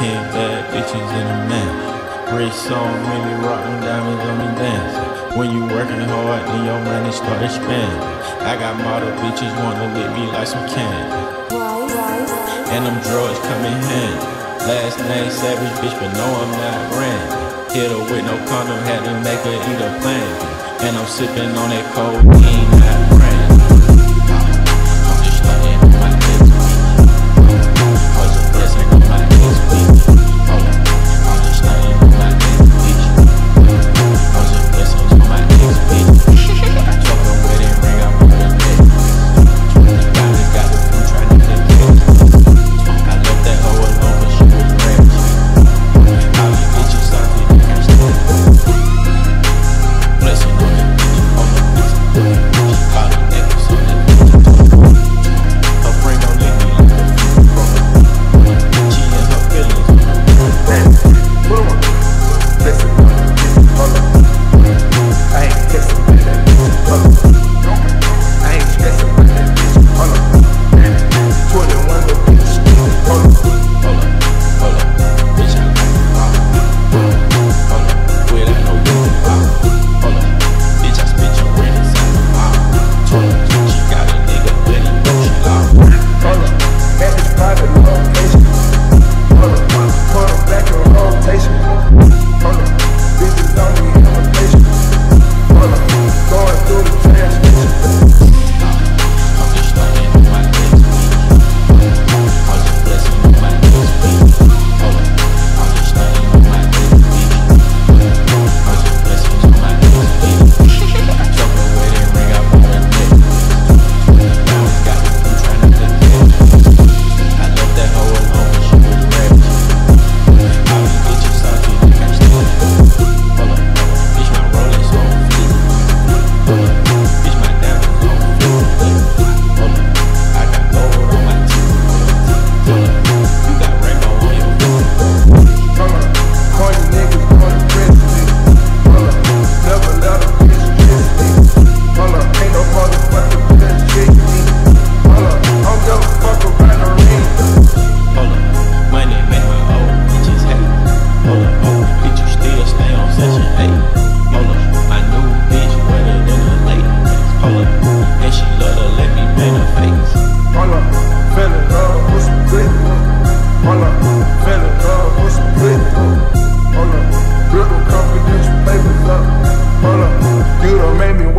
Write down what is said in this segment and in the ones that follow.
Ten bad bitches in a man. Wrist on many rockin' diamonds on me dancing. When you working hard, then your money start expanding. I got model bitches wanna lick me like some candy. And them drugs come in handy. Last name Savage, bitch, but no, I'm not Randy. Hit her with no condom, had to make her eat a plan. And I'm sipping on that codeine.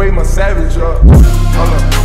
my savage up. Hold up.